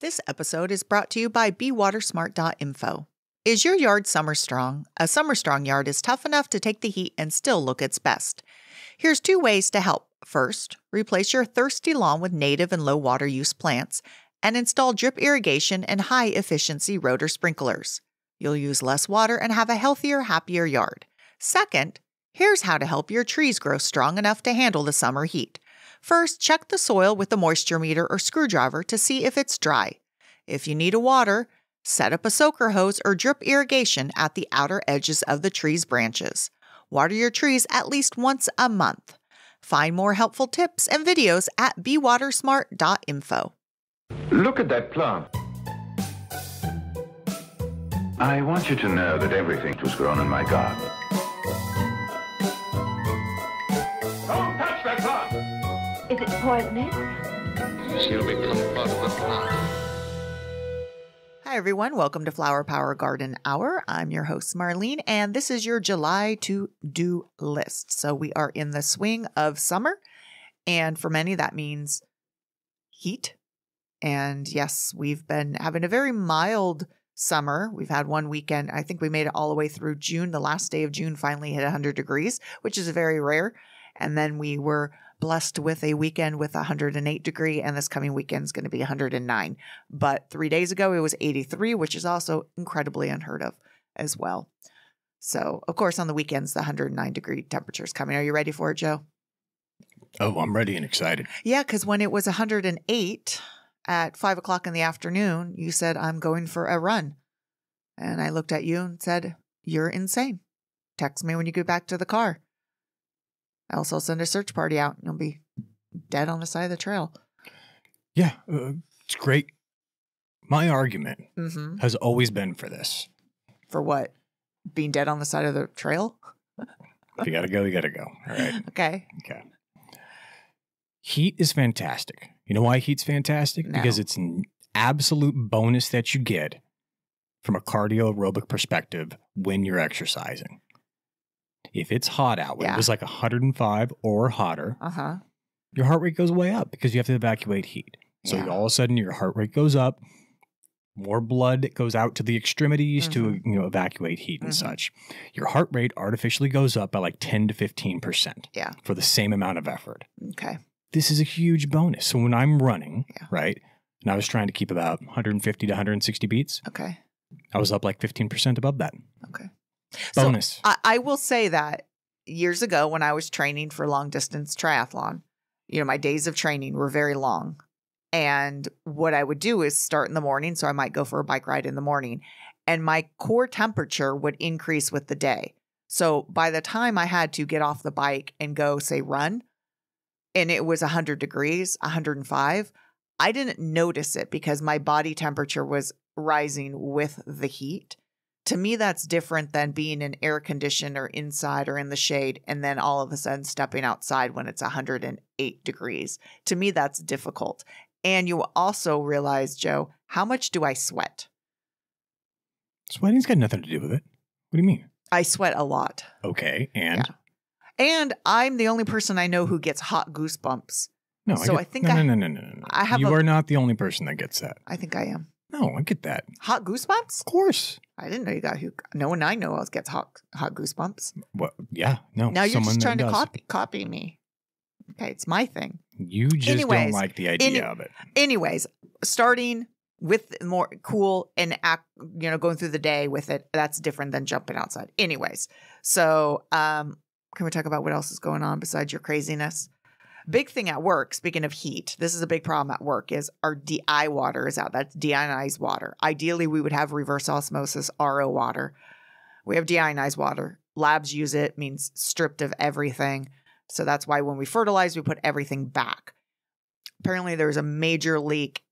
This episode is brought to you by BeWatersmart.info. Is your yard summer strong? A summer strong yard is tough enough to take the heat and still look its best. Here's two ways to help. First, replace your thirsty lawn with native and low water use plants and install drip irrigation and high efficiency rotor sprinklers. You'll use less water and have a healthier, happier yard. Second, here's how to help your trees grow strong enough to handle the summer heat. First, check the soil with a moisture meter or screwdriver to see if it's dry. If you need a water, set up a soaker hose or drip irrigation at the outer edges of the tree's branches. Water your trees at least once a month. Find more helpful tips and videos at bewatersmart.info. Look at that plant. I want you to know that everything was grown in my garden. Is it poisonous? She'll become part of the plant. Hi, everyone. Welcome to Flower Power Garden Hour. I'm your host, Marlene, and this is your July to do list. So, we are in the swing of summer, and for many, that means heat. And yes, we've been having a very mild summer. We've had one weekend, I think we made it all the way through June. The last day of June finally hit 100 degrees, which is very rare. And then we were blessed with a weekend with 108 degree and this coming weekend is going to be 109 but three days ago it was 83 which is also incredibly unheard of as well. So of course on the weekends the 109 degree temperature is coming. Are you ready for it joe? Oh, I'm ready and excited. yeah because when it was 108 at five o'clock in the afternoon you said i'm going for a run. And i looked at you and said you're insane. Text me when you get back to the car else i'll send a search party out and you'll be dead on the side of the trail Yeah, uh, it's great. My argument mm-hmm. has always been for this. For what? Being dead on the side of the trail? If you got to go, you got to go. All right. Okay. Okay. Heat is fantastic. You know why heat's fantastic? No. Because it's an absolute bonus that you get from a cardio aerobic perspective when you're exercising. If it's hot out, when Yeah. it was like 105 or hotter, Uh huh. your heart rate goes way up because you have to evacuate heat. So Yeah. all of a sudden your heart rate goes up, more blood goes out to the extremities to Mhm. you know evacuate heat and Mhm. such. Your heart rate artificially goes up by like 10 to 15% Yeah. for the same amount of effort. Okay. This is a huge bonus. So when I'm running, Yeah. right? And I was trying to keep about 150 to 160 beats, Okay. I was up like 15% above that. Okay. So, I, I will say that years ago when I was training for long distance triathlon, you know, my days of training were very long. And what I would do is start in the morning. So I might go for a bike ride in the morning, and my core temperature would increase with the day. So by the time I had to get off the bike and go, say, run, and it was 100 degrees, 105, I didn't notice it because my body temperature was rising with the heat to me that's different than being in air conditioned or inside or in the shade and then all of a sudden stepping outside when it's 108 degrees to me that's difficult and you also realize joe how much do i sweat Sweating's got nothing to do with it. What do you mean? i sweat a lot Okay. And and i'm the only person i know who gets hot goosebumps no, So I get- think no, I- no, no, no, no, no. I have you a- are not the only person that gets that. i think i am No, I get that. hot goosebumps Of course. i didn't know you got who no one i know else gets hot hot goosebumps Well, yeah, no. now you're just trying to does. copy copy me okay it's my thing You just don't like the idea any- of it. anyways, starting with more cool and act, you know, going through the day with it, that's different than jumping outside. Anyways, so um, can we talk about what else is going on besides your craziness? Big thing at work, speaking of heat, this is a big problem at work, is our DI water is out. That's deionized water. Ideally, we would have reverse osmosis RO water. We have deionized water. Labs use it, means stripped of everything. So that's why when we fertilize, we put everything back. Apparently, there's a major leak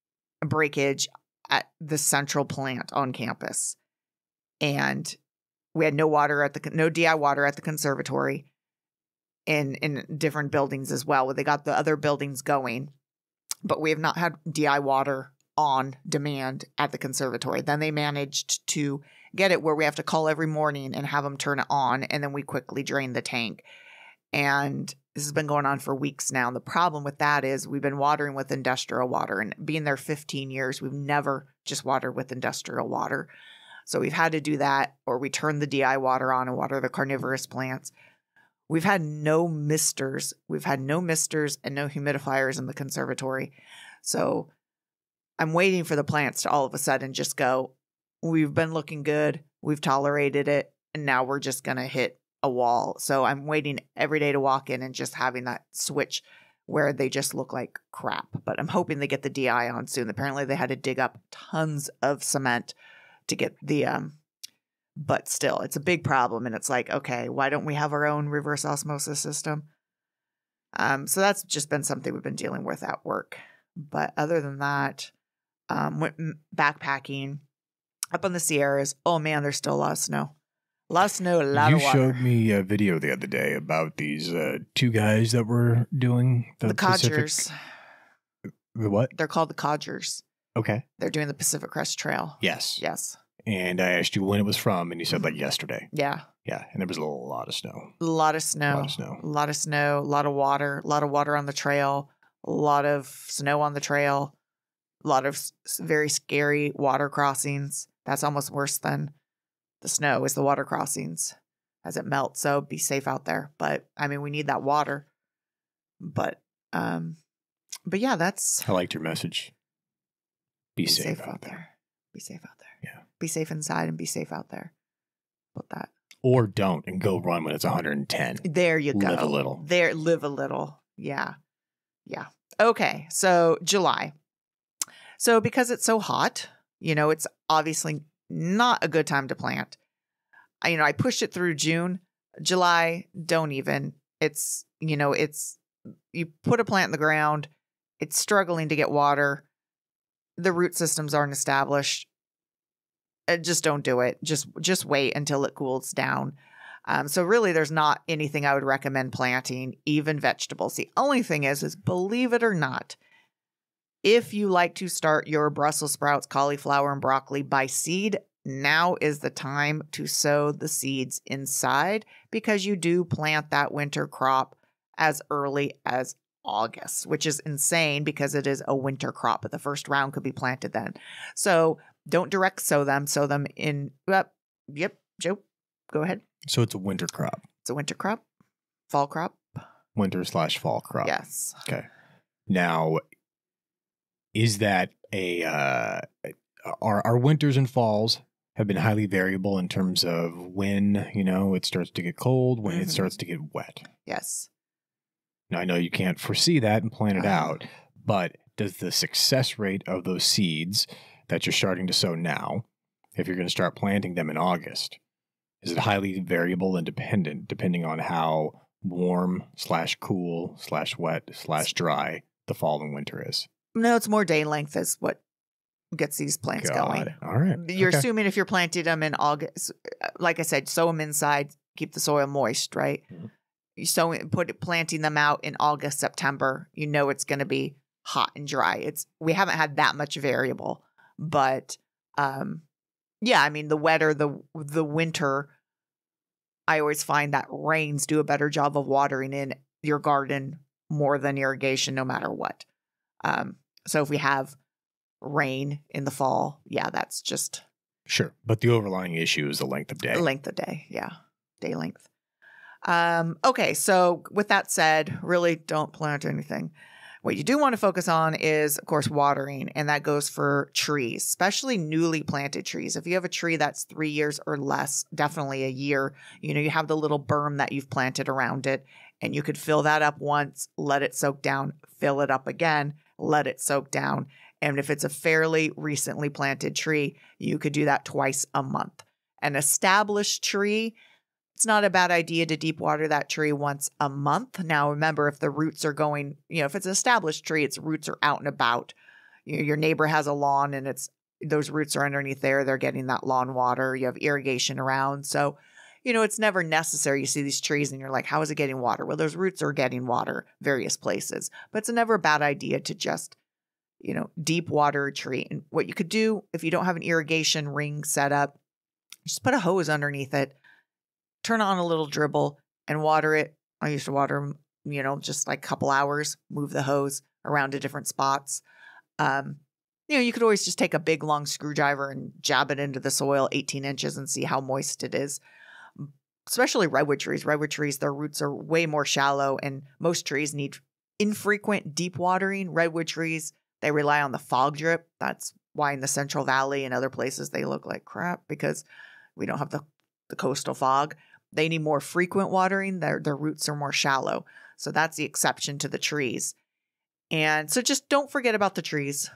breakage at the central plant on campus. And we had no water at the no DI water at the conservatory in in different buildings as well. Where they got the other buildings going, but we have not had DI water on demand at the conservatory. Then they managed to get it where we have to call every morning and have them turn it on and then we quickly drain the tank. And this has been going on for weeks now. And the problem with that is we've been watering with industrial water and being there 15 years, we've never just watered with industrial water. So we've had to do that, or we turn the DI water on and water the carnivorous plants. We've had no misters. We've had no misters and no humidifiers in the conservatory. So I'm waiting for the plants to all of a sudden just go, we've been looking good. We've tolerated it. And now we're just going to hit a wall. So I'm waiting every day to walk in and just having that switch where they just look like crap. But I'm hoping they get the DI on soon. Apparently, they had to dig up tons of cement to get the um but still it's a big problem and it's like okay why don't we have our own reverse osmosis system? Um so that's just been something we've been dealing with at work. But other than that um went backpacking up on the sierras. Oh man there's still a lot of snow. A lot of snow a lot you of water. showed me a video the other day about these uh, two guys that were doing the, the codgers. The what? they're called the codgers. Okay. they're doing the pacific crest trail. Yes. yes And I asked you when it was from, and you said like yesterday. yeah Yeah, and there was a lot of snow. a lot of snow A lot of snow. a lot of snow, a lot of water, a lot of water on the trail, a lot of snow on the trail, a lot of very scary water crossings. That's almost worse than the snow is the water crossings as it melts. So be safe out there. But I mean, we need that water. But um, but yeah, that's I liked your message. Be, safe, out there. Be safe out there. Be safe inside and be safe out there. About that. Or don't and go run when it's 110. There you go. Live a little. There, live a little. Yeah. Yeah. Okay. So July. So because it's so hot, you know, it's obviously not a good time to plant. I, you know, I pushed it through June. July, don't even. It's, you know, it's, you put a plant in the ground, it's struggling to get water. The root systems aren't established. Uh, just don't do it. Just, just wait until it cools down. Um, so really, there's not anything I would recommend planting, even vegetables. The only thing is, is believe it or not, if you like to start your Brussels sprouts, cauliflower, and broccoli by seed, now is the time to sow the seeds inside because you do plant that winter crop as early as August, which is insane because it is a winter crop, but the first round could be planted then. So don't direct sow them, sow them in. Yep, yep, Joe, go ahead. So it's a winter crop, It's a winter crop, fall crop. winter slash fall crop. Yes. Okay. Now, is that a uh, our our winters and falls have been highly variable in terms of when you know it starts to get cold, when Mhm. it starts to get wet. Yes. Now I know you can't foresee that and plan it Uh-huh. out, but does the success rate of those seeds that you're starting to sow now, if you're going to start planting them in August, is it highly variable and dependent depending on how warm slash cool slash wet slash dry the fall and winter is? No, it's more day length is what gets these plants going. All right. You're Okay. assuming if you're planting them in August, like I said, sow them inside, keep the soil moist, right? Mhm. You sow put planting them out in August, September. You know it's going to be hot and dry. It's we haven't had that much variable, but um, yeah, I mean the wetter the the winter, I always find that rains do a better job of watering in your garden more than irrigation, no matter what. Um, so if we have rain in the fall, yeah, that's just Sure. But the overlying issue is the length of day. length of day. Yeah, day length. Um, okay, so with that said, really don't plant anything. What you do want to focus on is, of course, watering, and that goes for trees, especially newly planted trees. If you have a tree that's three years or less, definitely a year, you know, you have the little berm that you've planted around it, and you could fill that up once, let it soak down, fill it up again, let it soak down. And if it's a fairly recently planted tree, you could do that twice a month. An established tree, it's not a bad idea to deep water that tree once a month. Now, remember, if the roots are going, you know, if it's an established tree, its roots are out and about. You know, your neighbor has a lawn and it's those roots are underneath there. They're getting that lawn water. You have irrigation around. So, you know, it's never necessary. You see these trees and you're like, how is it getting water? Well, those roots are getting water various places, but it's never a bad idea to just you know, deep water a tree. And what you could do if you don't have an irrigation ring set up, just put a hose underneath it, turn on a little dribble and water it I used to water you know, just like a couple hours, move the hose around to different spots. Um, you know, you could always just take a big long screwdriver and jab it into the soil 18 inches and see how moist it is. Especially redwood trees. Redwood trees, their roots are way more shallow, and most trees need infrequent deep watering. Redwood trees, they rely on the fog drip. That's why in the Central Valley and other places they look like crap because we don't have the, the coastal fog. They need more frequent watering. Their their roots are more shallow. So that's the exception to the trees. And so just don't forget about the trees.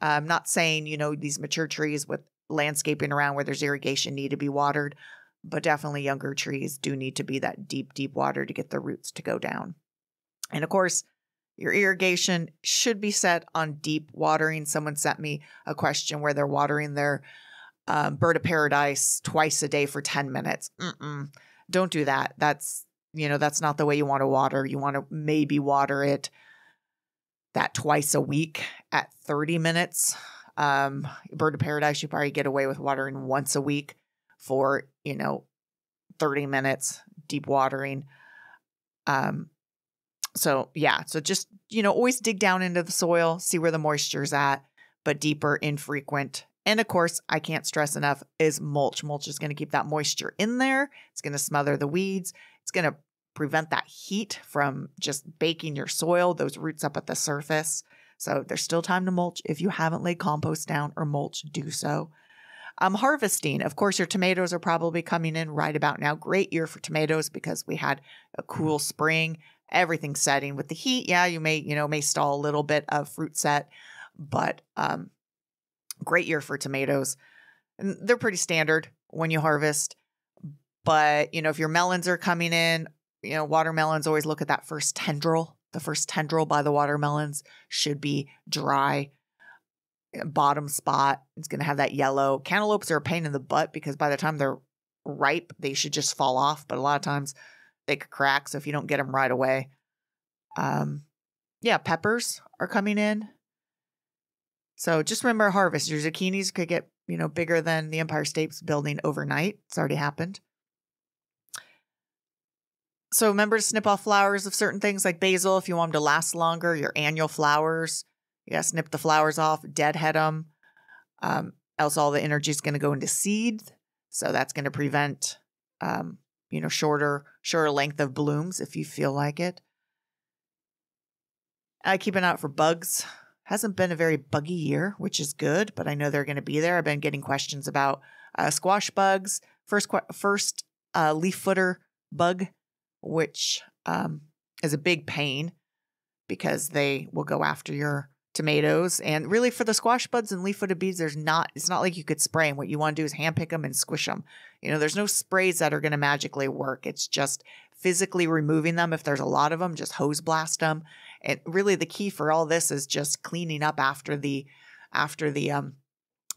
I'm not saying, you know, these mature trees with landscaping around where there's irrigation need to be watered, but definitely younger trees do need to be that deep, deep water to get the roots to go down. And of course, your irrigation should be set on deep watering. Someone sent me a question where they're watering their um, bird of paradise twice a day for 10 minutes. Mm-mm. Don't do that. That's, you know, that's not the way you want to water. You want to maybe water it that twice a week at 30 minutes. Um, bird of paradise, you probably get away with watering once a week for, you know, 30 minutes, deep watering. Um, so yeah, so just, you know, always dig down into the soil, see where the moisture's at, but deeper, infrequent. And of course, I can't stress enough is mulch. Mulch is going to keep that moisture in there. It's going to smother the weeds. It's going to prevent that heat from just baking your soil, those roots up at the surface. So there's still time to mulch. If you haven't laid compost down or mulch, do so. Um, harvesting, of course, your tomatoes are probably coming in right about now. Great year for tomatoes because we had a cool spring, everything setting with the heat. Yeah, you may, you know, may stall a little bit of fruit set, but um, great year for tomatoes. And they're pretty standard when you harvest. But, you know, if your melons are coming in, you know, watermelons always look at that first tendril. The first tendril by the watermelons should be dry. eh, Bottom spot, it's going to have that yellow. Cantaloupes are a pain in the butt because by the time they're ripe, they should just fall off. But a lot of times they could crack. So if you don't get them right away, um, yeah, peppers are coming in. So just remember harvest. Your zucchinis could get, you know, bigger than the Empire State's Building overnight. It's already happened. So remember to snip off flowers of certain things like basil if you want them to last longer, your annual flowers. You gotta snip the flowers off, deadhead them. Um, else all the energy is gonna go into seed. So that's gonna prevent um, you know, shorter, shorter length of blooms if you feel like it. I keep an eye out for bugs. Hasn't been a very buggy year, which is good, but I know they're going to be there. I've been getting questions about uh, squash bugs, first first uh, leaf footer bug, which um, is a big pain because they will go after your tomatoes. And really, for the squash bugs and leaf footed bees, there's not. It's not like you could spray them. What you want to do is hand pick them and squish them. You know, there's no sprays that are going to magically work. It's just physically removing them. If there's a lot of them, just hose blast them. And really, the key for all this is just cleaning up after the after the um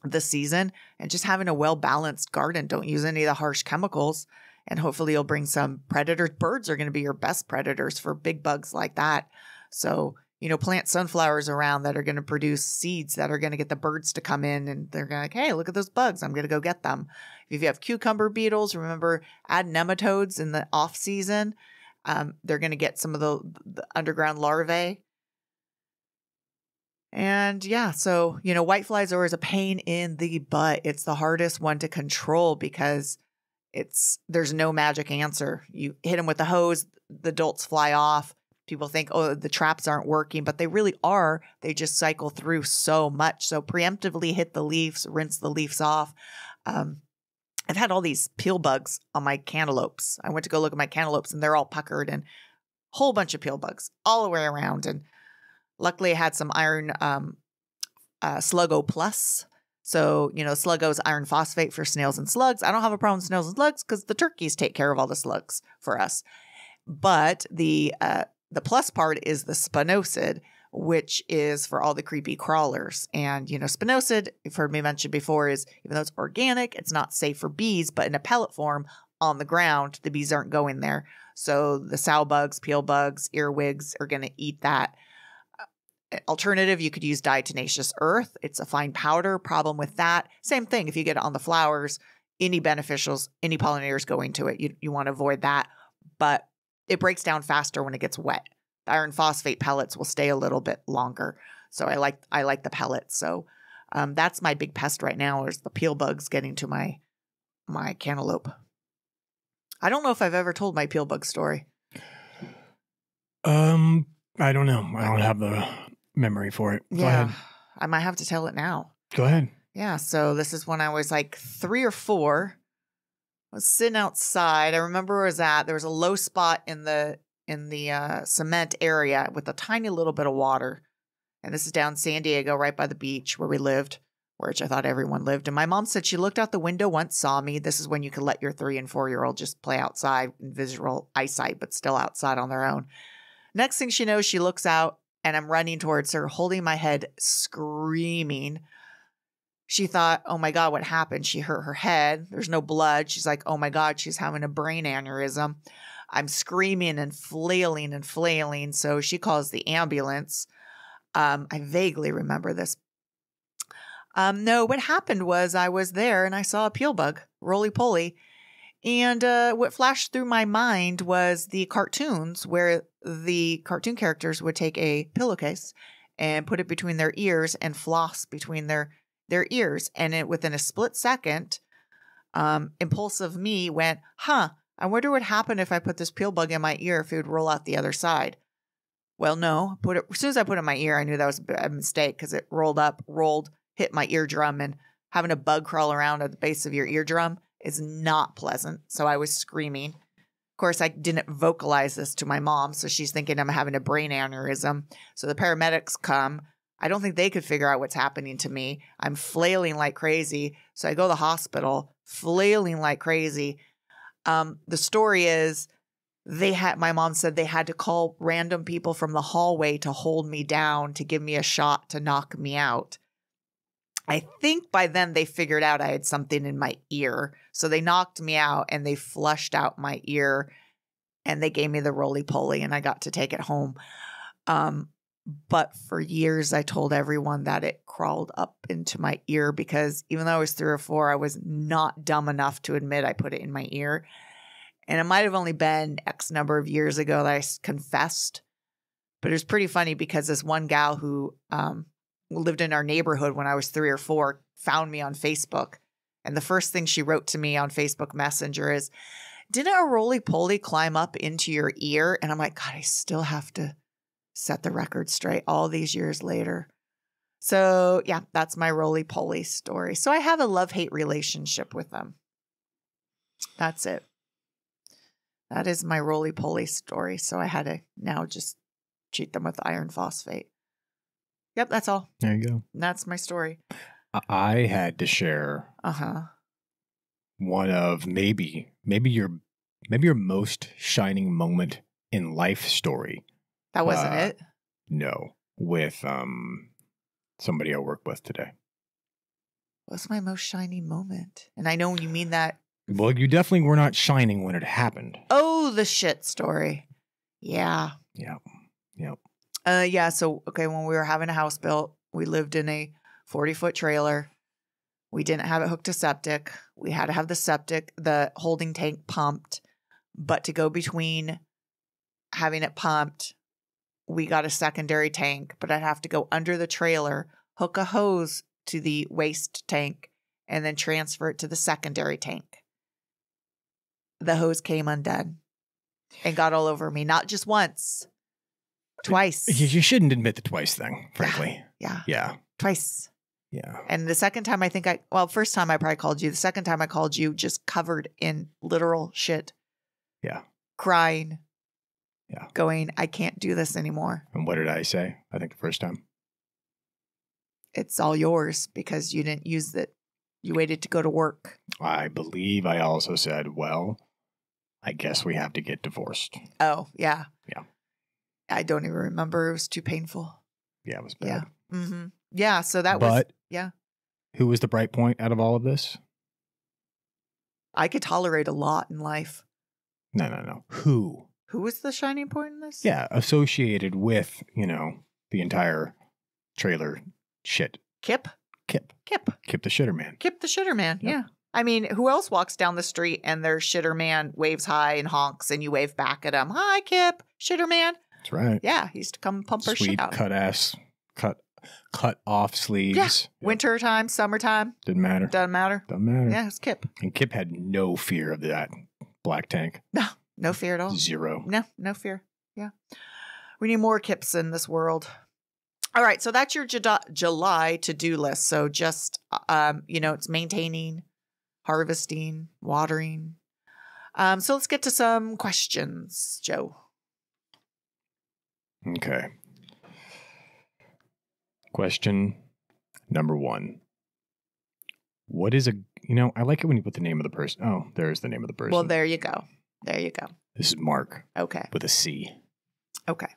the season and just having a well balanced garden. Don't use any of the harsh chemicals, and hopefully, you'll bring some predators. Birds are going to be your best predators for big bugs like that. So you know, plant sunflowers around that are going to produce seeds that are going to get the birds to come in and they're going to like, hey, look at those bugs. I'm going to go get them. If you have cucumber beetles, remember add nematodes in the off season. Um, they're going to get some of the, the underground larvae. And yeah, so, you know, whiteflies are always a pain in the butt. It's the hardest one to control because it's, there's no magic answer. You hit them with the hose, the adults fly off people think, oh, the traps aren't working, but they really are. They just cycle through so much. So preemptively hit the leaves, rinse the leaves off. Um, I've had all these peel bugs on my cantaloupes. I went to go look at my cantaloupes and they're all puckered and whole bunch of peel bugs all the way around. And luckily I had some iron um, uh, Sluggo Plus. So, you know, Sluggo is iron phosphate for snails and slugs. I don't have a problem with snails and slugs because the turkeys take care of all the slugs for us. But the uh, the plus part is the spinosad, which is for all the creepy crawlers. And, you know, spinosad, you've heard me mention before, is even though it's organic, it's not safe for bees, but in a pellet form on the ground, the bees aren't going there. So the sow bugs, peel bugs, earwigs are going to eat that. Uh, Alternative, you could use diatomaceous earth. It's a fine powder. Problem with that, same thing. If you get it on the flowers, any beneficials, any pollinators going to it, you, you want to avoid that. But it breaks down faster when it gets wet. Iron phosphate pellets will stay a little bit longer. So I like I like the pellets. So um, that's my big pest right now is the peel bugs getting to my my cantaloupe. I don't know if I've ever told my peel bug story. Um, I don't know. I don't have the memory for it. Go yeah. ahead. I might have to tell it now. Go ahead. Yeah, so this is when I was like three or four. I was sitting outside. I remember where I was at. There was a low spot in the in the uh, cement area with a tiny little bit of water. And this is down San Diego, right by the beach where we lived, which I thought everyone lived. And my mom said she looked out the window once, saw me. This is when you could let your three and four year old just play outside in visual eyesight, but still outside on their own. Next thing she knows, she looks out and I'm running towards her, holding my head, screaming she thought, oh my God, what happened? She hurt her head. There's no blood. She's like, oh my God, she's having a brain aneurysm. I'm screaming and flailing and flailing. So she calls the ambulance. Um, I vaguely remember this. Um, no, what happened was I was there and I saw a peel bug, roly poly. And uh, what flashed through my mind was the cartoons where the cartoon characters would take a pillowcase and put it between their ears and floss between their their ears. And it, within a split second, um, impulsive me went, huh, I wonder what happened if I put this peel bug in my ear if it would roll out the other side. Well, no, put it as soon as I put it in my ear, I knew that was a mistake because it rolled up, rolled, hit my eardrum, and having a bug crawl around at the base of your eardrum is not pleasant. So I was screaming. Of course, I didn't vocalize this to my mom, so she's thinking I'm having a brain aneurysm. So the paramedics come. I don't think they could figure out what's happening to me. I'm flailing like crazy. So I go to the hospital, flailing like crazy. Um, the story is they had my mom said they had to call random people from the hallway to hold me down to give me a shot to knock me out. I think by then they figured out I had something in my ear. So they knocked me out and they flushed out my ear and they gave me the roly poly and I got to take it home. Um, but for years I told everyone that it crawled up into my ear because even though I was three or four, I was not dumb enough to admit I put it in my ear. And it might have only been X number of years ago that I confessed. But it was pretty funny because this one gal who um, lived in our neighborhood when I was three or four found me on Facebook. And the first thing she wrote to me on Facebook Messenger is, Didn't a roly poly climb up into your ear? And I'm like, God, I still have to set the record straight all these years later. So, yeah, that's my roly poly story. So, I have a love hate relationship with them. That's it. That is my roly poly story. So, I had to now just treat them with iron phosphate. Yep, that's all. There you go. That's my story. I- had to share Uh huh. one of maybe, maybe your, maybe your most shining moment in life story. That wasn't Uh, it. No, with um somebody I work with today. What's my most shiny moment? And I know you mean that. Well, you definitely were not shining when it happened. Oh, the shit story. Yeah. Yeah. Yep. Uh, yeah. So, okay, when we were having a house built, we lived in a 40 foot trailer. We didn't have it hooked to septic. We had to have the septic, the holding tank pumped. But to go between having it pumped, we got a secondary tank, but I'd have to go under the trailer, hook a hose to the waste tank, and then transfer it to the secondary tank. The hose came undone and got all over me, not just once, twice. You, you shouldn't admit the twice thing, frankly. Yeah, Yeah. twice. Yeah. And the second time, I think I, well, first time I probably called you. The second time I called you, just covered in literal shit. Yeah. Crying. Yeah. Going, I can't do this anymore. And what did I say? I think the first time. It's all yours because you didn't use it. You waited to go to work. I believe I also said, well, I guess we have to get divorced. Oh, yeah. Yeah. I don't even remember. It was too painful. Yeah, it was Yeah. Mm-hmm. Yeah. So that was, but yeah. who was the bright point out of all of this? I could tolerate a lot in life. No, no, no. Who? Who was the shining point in this? Yeah, associated with, you know, the entire trailer shit. Kip. Kip. Kip. Kip the shitter man. Kip the shitter man. Yep. Yeah. I mean, who else walks down the street and their shitter man waves high and honks and you wave back at him? Hi, Kip, shitter man. That's right. Yeah, he used to come pump her shit out. cut ass, cut cut off sleeves. Yeah. Yep. Winter time, summertime, Didn't matter. doesn't matter. Doesn't matter. Yeah, it's Kip. And Kip had no fear of that black tank. No fear at all. Zero. No, no fear. Yeah. We need more Kips in this world. All right, so that's your July to-do list. So just um, you know, it's maintaining, harvesting, watering. Um, so let's get to some questions, Joe. Okay. Question number one. What is a you know, I like it when you put the name of the person. Oh, there's the name of the person. Well, there you go. There you go. this is Mark Okay. with a C. Okay.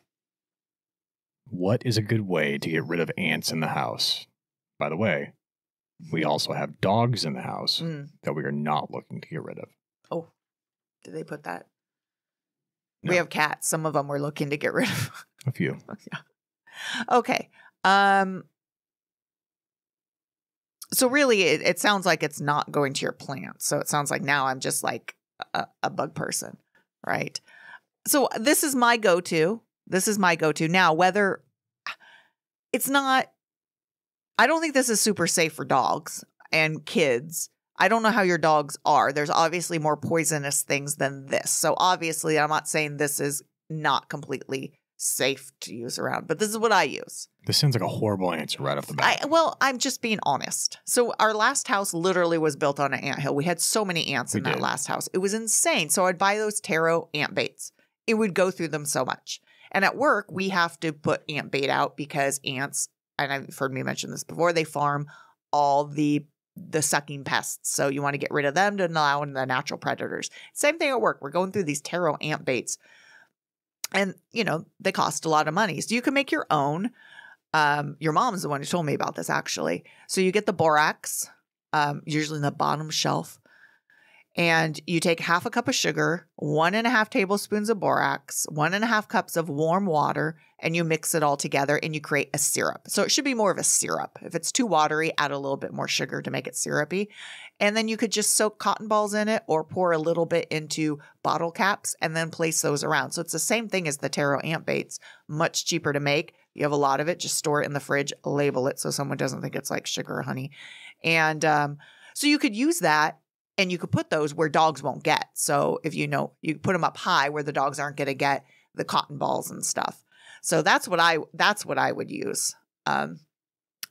What is a good way to get rid of ants in the house? By the way, we also have dogs in the house Mm. that we are not looking to get rid of. Oh, did they put that? No. We have cats. Some of them we're looking to get rid of. A few. yeah. okay. Um. So really, it, it sounds like it's not going to your plants. So it sounds like now I'm just like a, a bug person, right? So this is my go-to. This is my go-to now. Whether it's not, I don't think this is super safe for dogs and kids. I don't know how your dogs are. There's obviously more poisonous things than this. So obviously, I'm not saying this is not completely safe to use around, but this is what I use. This sounds like a horrible answer right off the bat. I well, I'm just being honest. So our last house literally was built on an ant hill. We had so many ants We in that last house. It was insane. So I'd buy those Terro ant baits. It would go through them so much. And at work, we have to put ant bait out because ants, and I've heard me mention this before, they farm all the the sucking pests. So you want to get rid of them to allow in the natural predators. Same thing at work. We're going through these Terro ant baits. And, you know, they cost a lot of money. So you can make your own. Um, your mom's the one who told me about this actually. So you get the borax, um, usually in the bottom shelf, and you take half a cup of sugar, one and a half tablespoons of borax, one and a half cups of warm water, and you mix it all together and you create a syrup. So it should be more of a syrup. If it's too watery, add a little bit more sugar to make it syrupy. And then you could just soak cotton balls in it or pour a little bit into bottle caps and then place those around. So it's the same thing as the Terro ant baits, much cheaper to make. You have a lot of it, just store it in the fridge, label it so someone doesn't think it's like sugar or honey. And um, so you could use that and you could put those where dogs won't get. So if you know, you put them up high where the dogs aren't going to get the cotton balls and stuff. So that's what I that's what I would use. Um,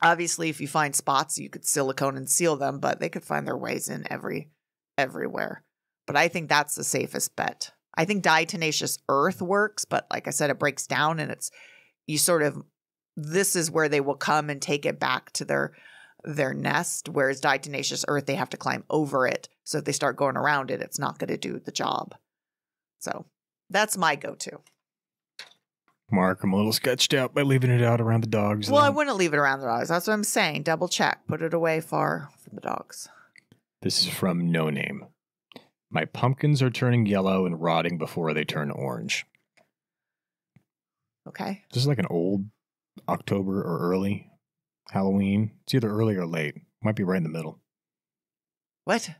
obviously, if you find spots, you could silicone and seal them, but they could find their ways in every everywhere. But I think that's the safest bet. I think diatomaceous earth works, but like I said, it breaks down and it's you sort of this is where they will come and take it back to their their nest. Whereas diatomaceous earth, they have to climb over it. So if they start going around it, it's not going to do the job. So that's my go-to. Mark, I'm a little sketched out by leaving it out around the dogs. Well, I wouldn't leave it around the dogs. That's what I'm saying. Double check. Put it away far from the dogs. This is from No Name. My pumpkins are turning yellow and rotting before they turn orange. Okay. This is like an old October or early Halloween. It's either early or late. Might be right in the middle. What?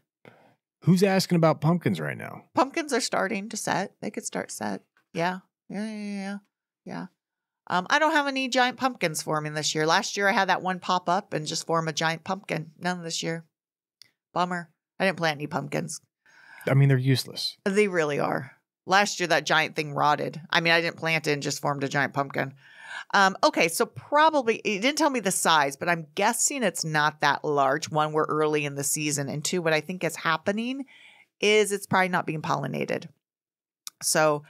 Who's asking about pumpkins right now? Pumpkins are starting to set. They could start set. Yeah. Yeah. Yeah. Yeah. Yeah. Um, I don't have any giant pumpkins forming this year. Last year I had that one pop up and just form a giant pumpkin. None this year. Bummer. I didn't plant any pumpkins. I mean, they're useless. They really are. Last year, that giant thing rotted. I mean, I didn't plant it and just formed a giant pumpkin. Um, okay, so probably it didn't tell me the size, but I'm guessing it's not that large. One, we're early in the season, and two, what I think is happening is it's probably not being pollinated. So,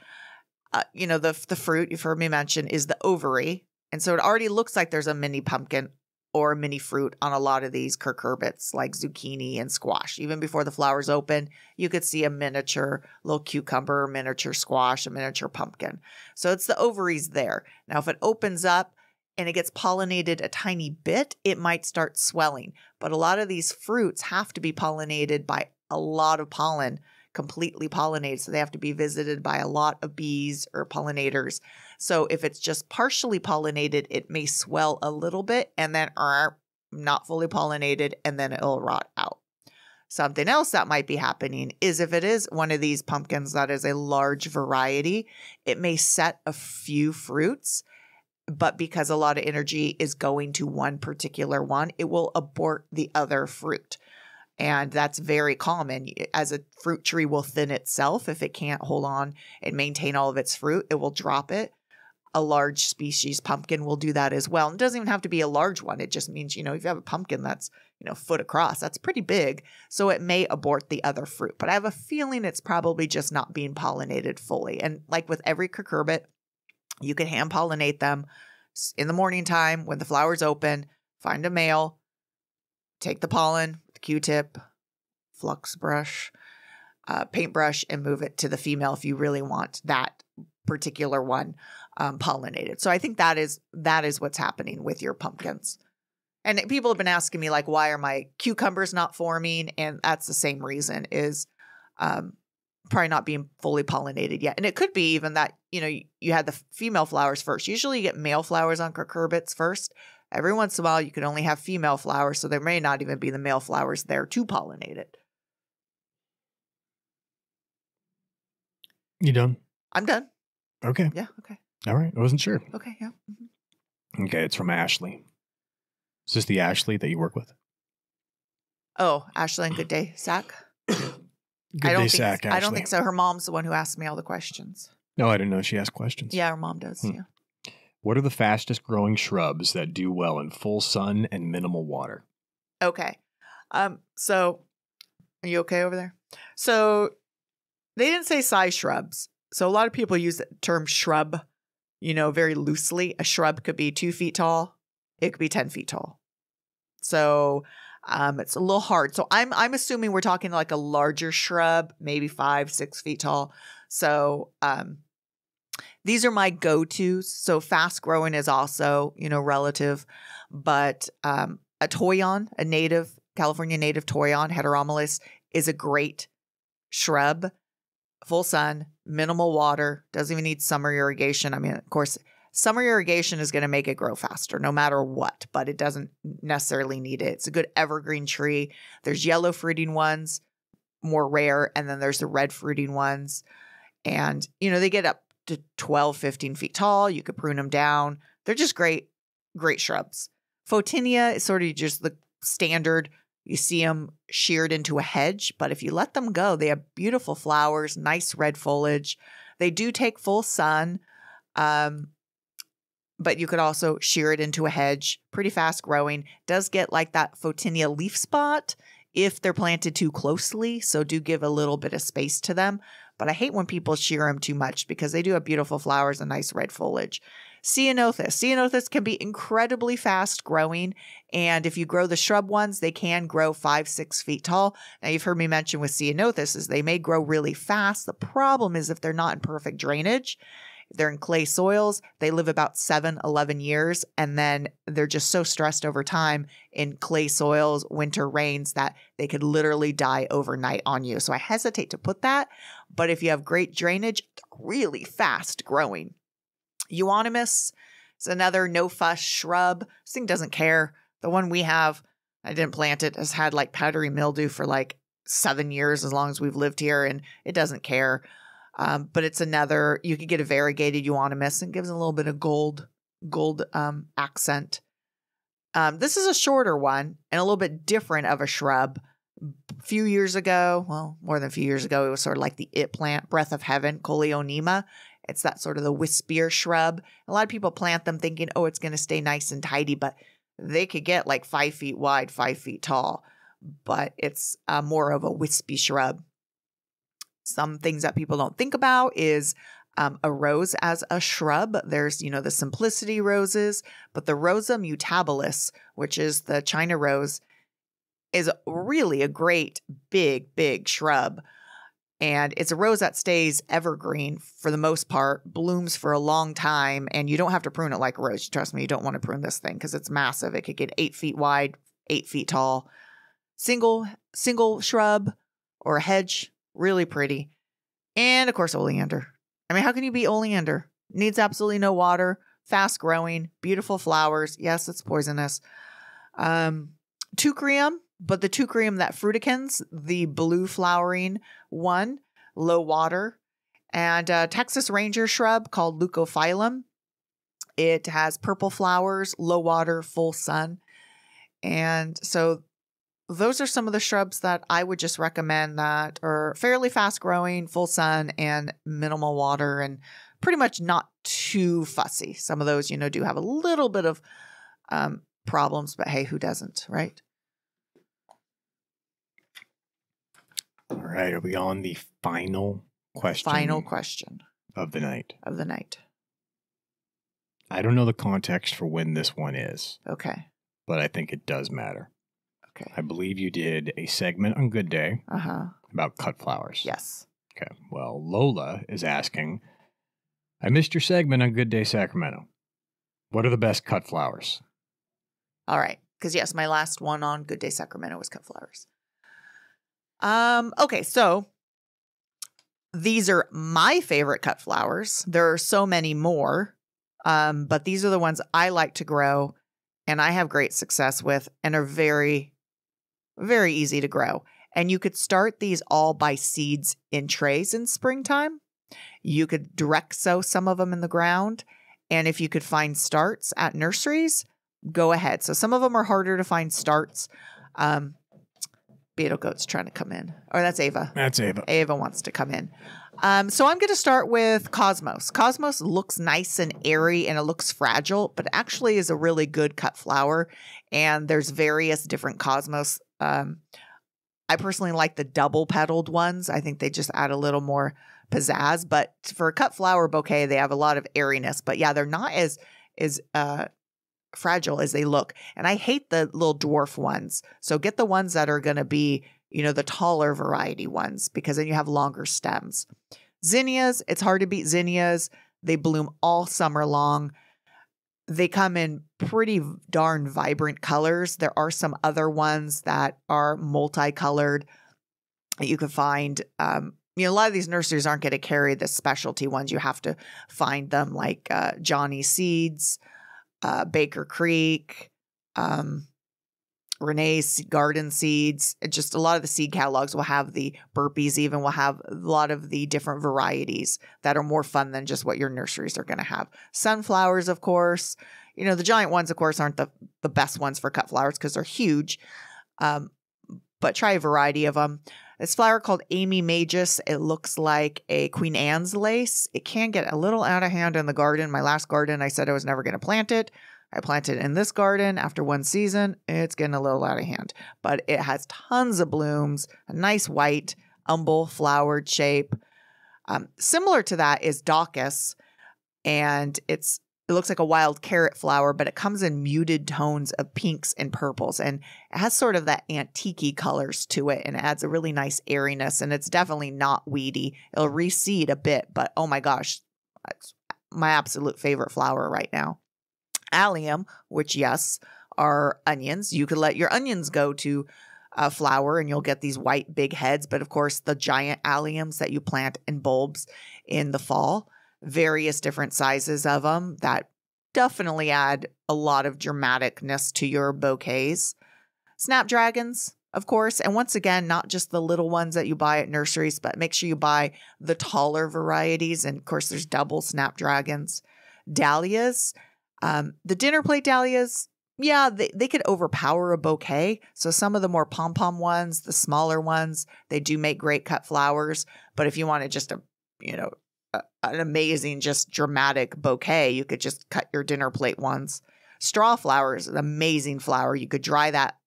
uh, you know, the the fruit you've heard me mention is the ovary, and so it already looks like there's a mini pumpkin or a mini fruit on a lot of these cucurbits like zucchini and squash. Even before the flowers open, you could see a miniature little cucumber, miniature squash, a miniature pumpkin. So it's the ovaries there. Now, if it opens up and it gets pollinated a tiny bit, it might start swelling. But a lot of these fruits have to be pollinated by a lot of pollen, completely pollinated. So they have to be visited by a lot of bees or pollinators. So if it's just partially pollinated, it may swell a little bit and then uh, not fully pollinated and then it'll rot out. Something else that might be happening is if it is one of these pumpkins that is a large variety, it may set a few fruits, but because a lot of energy is going to one particular one, it will abort the other fruit. And that's very common. As a fruit tree will thin itself, if it can't hold on and maintain all of its fruit, it will drop it. A large species pumpkin will do that as well. It doesn't even have to be a large one. It just means, you know, if you have a pumpkin that's, you know, foot across, that's pretty big. So it may abort the other fruit. But I have a feeling it's probably just not being pollinated fully. And like with every cucurbit, you can hand pollinate them in the morning time when the flowers open, find a male, take the pollen, Q-tip, flux brush, uh, paintbrush, and move it to the female if you really want that particular one um, pollinated. So I think that is that is what's happening with your pumpkins. And people have been asking me like, why are my cucumbers not forming? And that's the same reason is um, probably not being fully pollinated yet. And it could be even that you know you, you had the female flowers first. Usually you get male flowers on cucurbits first. Every once in a while you can only have female flowers, so there may not even be the male flowers there to pollinate it. You done? I'm done. Okay. Yeah. Okay. All right. I wasn't sure. Okay. Yeah. mhm. Okay. It's from Ashley. Is this the Ashley that you work with? Oh, Ashley and Good Day Sack. Good I don't day, think Sack, I don't think so. Her mom's the one who asked me all the questions. No, I didn't know she asked questions. Yeah, her mom does. Hmm. Yeah. What are the fastest growing shrubs that do well in full sun and minimal water? Okay. Um, so are you okay over there? So they didn't say size shrubs. So a lot of people use the term shrub, you know, very loosely. A shrub could be two feet tall, it could be 10 feet tall. So um, it's a little hard. So I'm I'm assuming we're talking like a larger shrub, maybe five, six feet tall. So um these are my go-tos. So fast growing is also, you know, relative, but um a toyon, a native California native toyon, heteromeles, is a great shrub. Full sun, minimal water, doesn't even need summer irrigation. I mean, of course, summer irrigation is going to make it grow faster no matter what, but it doesn't necessarily need it. It's a good evergreen tree. There's yellow fruiting ones, more rare, and then there's the red fruiting ones. And, you know, they get up to 12, 15 feet tall. You could prune them down. They're just great, great shrubs. Photinia is sort of just the standard. You see them sheared into a hedge, but if you let them go, they have beautiful flowers, nice red foliage. They do take full sun, um, but you could also shear it into a hedge. Pretty fast growing. Does get like that Photinia leaf spot if they're planted too closely. So do give a little bit of space to them. But I hate when people shear them too much because they do have beautiful flowers and nice red foliage. Ceanothus. Ceanothus can be incredibly fast growing. And if you grow the shrub ones, they can grow five, six feet tall. Now, you've heard me mention with Ceanothus is they may grow really fast. The problem is if they're not in perfect drainage, they're in clay soils, they live about seven, 11 years. And then they're just so stressed over time in clay soils, winter rains, that they could literally die overnight on you. So I hesitate to put that. But if you have great drainage, really fast growing. Euonymus is another no fuss shrub. This thing doesn't care. The one we have, I didn't plant it, has had like powdery mildew for like seven years as long as we've lived here, and it doesn't care. Um, but it's another, you could get a variegated euonymus and gives a little bit of gold, gold um, accent. Um, this is a shorter one and a little bit different of a shrub. A few years ago, well, more than a few years ago, it was sort of like the it plant, breath of heaven, coleonema. It's that sort of the wispier shrub. A lot of people plant them thinking, oh, it's going to stay nice and tidy, but they could get like five feet wide, five feet tall. But it's uh, more of a wispy shrub. Some things that people don't think about is um, a rose as a shrub. There's, you know, the simplicity roses, but the Rosa mutabilis, which is the China rose, is really a great big, big shrub. And it's a rose that stays evergreen for the most part, blooms for a long time, and you don't have to prune it like a rose. Trust me, you don't want to prune this thing because it's massive. It could get eight feet wide, eight feet tall. Single, single shrub or a hedge, really pretty. And of course, oleander. I mean, how can you be oleander? Needs absolutely no water, fast growing, beautiful flowers. Yes, it's poisonous. Um, Teucrium, but the Teucrium that fruticans, the blue flowering one, low water, and a Texas Ranger shrub called Leucophyllum. It has purple flowers, low water, full sun. And so those are some of the shrubs that I would just recommend that are fairly fast growing, full sun, and minimal water, and pretty much not too fussy. Some of those, you know, do have a little bit of um, problems, but hey, who doesn't, right? All right, are we on the final question? Final question of the night. of the night. I don't know the context for when this one is, Okay. but I think it does matter. Okay. I believe you did a segment on Good Day Uh huh. about cut flowers. Yes. Okay. Well, Lola is asking, I missed your segment on Good Day Sacramento. What are the best cut flowers? All right. Because yes, my last one on Good Day Sacramento was cut flowers. Um. Okay. So these are my favorite cut flowers. There are so many more, um, but these are the ones I like to grow, and I have great success with, and are very, very easy to grow. And you could start these all by seeds in trays in springtime. You could direct sow some of them in the ground. And if you could find starts at nurseries, go ahead. So some of them are harder to find starts. Um, Beetle Goat's trying to come in. Or that's Ava. That's Ava. Ava wants to come in. Um, so I'm going to start with Cosmos. Cosmos looks nice and airy and it looks fragile, but actually is a really good cut flower. And there's various different Cosmos. Um, I personally like the double petaled ones. I think they just add a little more pizzazz. But for a cut flower bouquet, they have a lot of airiness. But yeah, they're not as as uh, fragile as they look. And I hate the little dwarf ones. So get the ones that are going to be, you know, the taller variety ones because then you have longer stems. Zinnias, it's hard to beat zinnias. They bloom all summer long. They come in pretty darn vibrant colors. There are some other ones that are multicolored that you can find. Um, you know, a lot of these nurseries aren't going to carry the specialty ones. You have to find them like uh, Johnny Seeds, uh, Baker Creek, um, Renee's Garden Seeds. Just a lot of the seed catalogs will have the Burpees, even will have a lot of the different varieties that are more fun than just what your nurseries are going to have. Sunflowers, of course. You know, the giant ones, of course, aren't the, the best ones for cut flowers because they're huge. Um, but try a variety of them. This flower called Ammi majus. It looks like a Queen Anne's lace. It can get a little out of hand in the garden. My last garden, I said I was never going to plant it. I planted in this garden after one season. It's getting a little out of hand, but it has tons of blooms, a nice white, umbel flowered shape. Um, similar to that is Daucus, and it's it looks like a wild carrot flower, but it comes in muted tones of pinks and purples, and it has sort of that antique colors to it, and it adds a really nice airiness. And it's definitely not weedy. It'll reseed a bit, but oh my gosh, it's my absolute favorite flower right now allium, which, yes, are onions. You could let your onions go to uh, a flower and you'll get these white big heads. But of course, the giant alliums that you plant in bulbs in the fall, various different sizes of them that definitely add a lot of dramaticness to your bouquets. Snapdragons, of course. And once again, not just the little ones that you buy at nurseries, but make sure you buy the taller varieties. And of course, there's double snapdragons. Dahlias, um, the dinner plate dahlias, yeah, they, they could overpower a bouquet. So some of the more pom pom ones, the smaller ones, they do make great cut flowers. But if you wanted just a, you know, a, an amazing, just dramatic bouquet, you could just cut your dinner plate ones. Straw flowers, an amazing flower. You could dry that.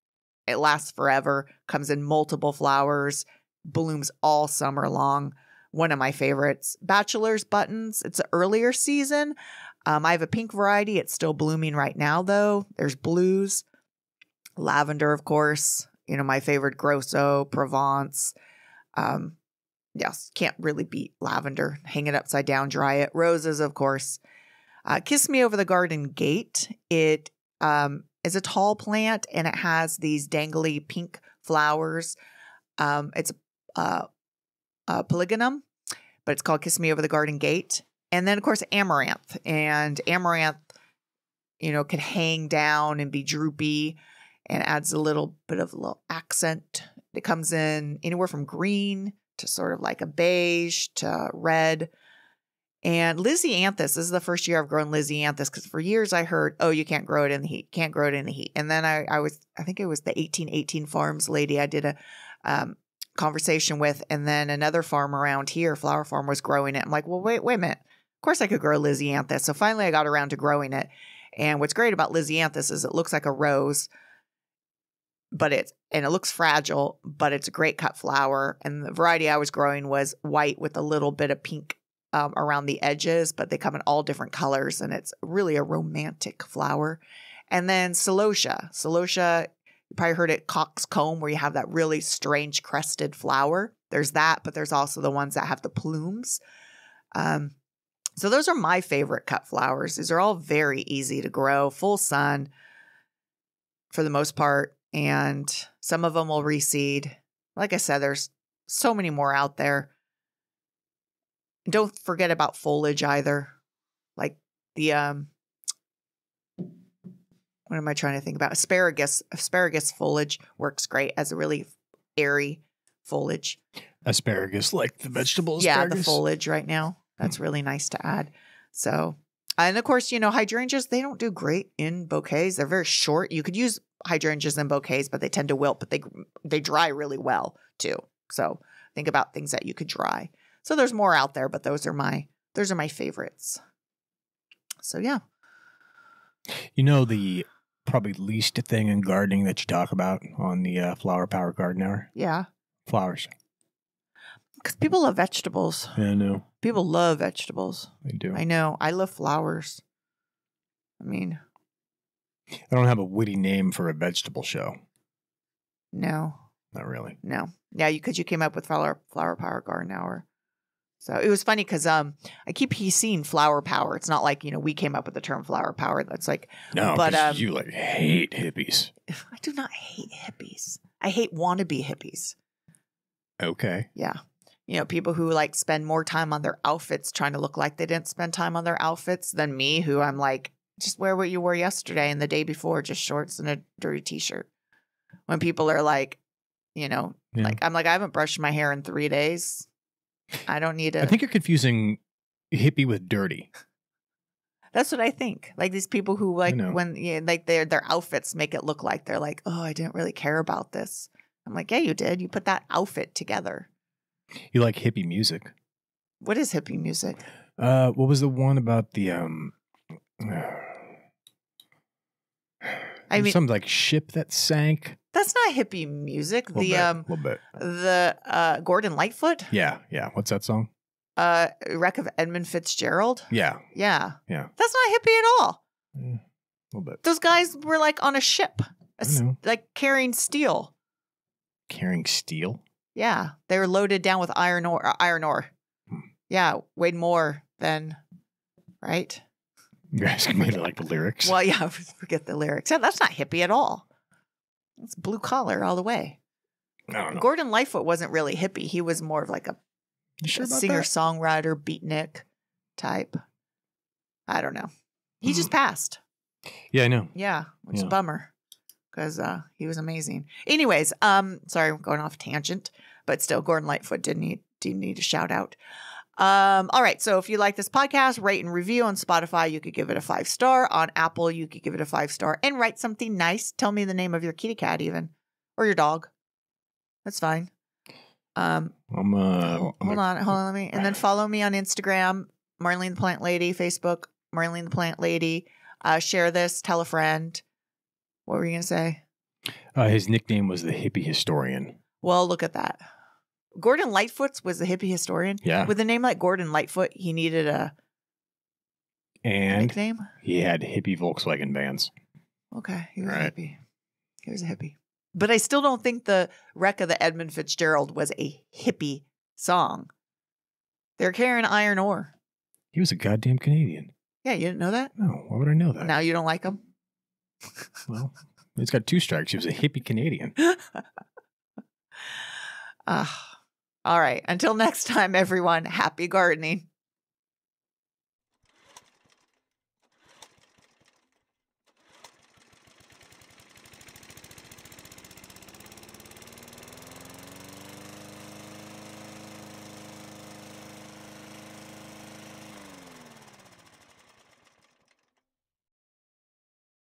It lasts forever, comes in multiple flowers, blooms all summer long. One of my favorites. Bachelor's buttons. It's an earlier season. Um, I have a pink variety. It's still blooming right now, though. There's blues, lavender, of course. You know, my favorite Grosso, Provence. Um, yes, can't really beat lavender. Hang it upside down, dry it. Roses, of course. Uh, Kiss Me Over the Garden Gate. It um, is a tall plant and it has these dangly pink flowers. Um, it's uh, a polygonum, but it's called Kiss Me Over the Garden Gate. And then, of course, amaranth. And amaranth, you know, could hang down and be droopy. and adds a little bit of a little accent. It comes in anywhere from green to sort of like a beige to red. And Lizzie this is the first year I've grown Lisianthus because for years I heard, oh, you can't grow it in the heat, can't grow it in the heat. And then I, I was, I think it was the 1818 Farms lady I did a um, conversation with, and then another farm around here, flower farm, was growing it. I'm like, well, wait, wait a minute. Of course I could grow Lisianthus. So finally I got around to growing it. And what's great about Lisianthus is it looks like a rose, but it's and it looks fragile, but it's a great cut flower. And the variety I was growing was white with a little bit of pink um, around the edges, but they come in all different colors, and it's really a romantic flower. And then celosia, celosia, you probably heard it coxcomb, where you have that really strange crested flower. There's that, but there's also the ones that have the plumes. Um, so those are my favorite cut flowers. These are all very easy to grow, full sun for the most part, and some of them will reseed. Like I said, there's so many more out there. Don't forget about foliage either. Like the um what am I trying to think about? Asparagus. Asparagus foliage works great as a really airy foliage. Asparagus, like the vegetable Yeah, the foliage right now. That's really nice to add. So, and of course, you know, hydrangeas, they don't do great in bouquets. They're very short. You could use hydrangeas in bouquets, but they tend to wilt, but they they dry really well too. So, think about things that you could dry. So there's more out there, but those are my those are my favorites. So yeah. You know the probably least thing in gardening that you talk about on the uh, Flower Power Garden Hour? Yeah. Flowers. Because people love vegetables. Yeah, I know. People love vegetables. They do. I know. I love flowers. I mean, I don't have a witty name for a vegetable show. no, Not really. no. Yeah, you because you came up with flower flower power garden hour. So it was funny because um I keep he seeing flower power. It's not like you know we came up with the term flower power. That's like No, But, but um, you like hate hippies. I do not hate hippies. I hate wannabe hippies. Okay. Yeah. You know, people who like spend more time on their outfits trying to look like they didn't spend time on their outfits than me, who I'm like, just wear what you wore yesterday and the day before, just shorts and a dirty t shirt. When people are like, you know, Yeah. like, I'm like, I haven't brushed my hair in three days. I don't need to. I think you're confusing hippie with dirty. That's what I think. Like these people who like know. when yeah, like their their outfits make it look like they're like, oh, I didn't really care about this. I'm like, yeah, you did. You put that outfit together. You like hippie music. What is hippie music? Uh, what was the one about the um? I mean, some like ship that sank. that's not hippie music. The bit, um, little bit. the uh, Gordon Lightfoot, Yeah, yeah. What's that song? uh, wreck of Edmund Fitzgerald. Yeah, Yeah, Yeah. That's not hippie at all. yeah a little bit. Those guys were like on a ship, a I s- know. like carrying steel. Carrying steel. Yeah, they were loaded down with iron ore. Uh, iron ore. Yeah, weighed more than right. You're asking me to like the lyrics. Well, yeah, forget the lyrics. That's not hippie at all. It's blue collar all the way. I don't know. Gordon Lightfoot wasn't really hippie. He was more of like a, sure about singer songwriter beatnik type. I don't know. He just passed. Yeah, I know. Yeah, which is a bummer because uh, he was amazing. Anyways, um, sorry, I'm going off tangent, but still, Gordon Lightfoot did need did need a shout out. Um, all right, so if you like this podcast, rate and review on Spotify. You could give it a five star. On Apple, you could give it a five star and write something nice. Tell me the name of your kitty cat, even or your dog. That's fine. Um, I'm uh. Hold I'm hold a- on, hold on, let me. And then follow me on Instagram, Marlene the Plant Lady, Facebook, Marlene the Plant Lady. Uh, share this, tell a friend. What were you gonna say? Uh, his nickname was the hippie historian. Well, look at that. Gordon Lightfoot was the hippie historian. Yeah, With a name like Gordon Lightfoot, he needed a and nickname. he had hippie Volkswagen vans. Okay, he was a Right. hippie. He was a hippie. But I still don't think the wreck of the Edmund Fitzgerald was a hippie song. They're carrying iron ore. He was a goddamn Canadian. Yeah, you didn't know that? No, why would I know that? Now you don't like him? Well, he's got two strikes. He was a hippie Canadian. Ah, all right. Until next time, everyone, happy gardening.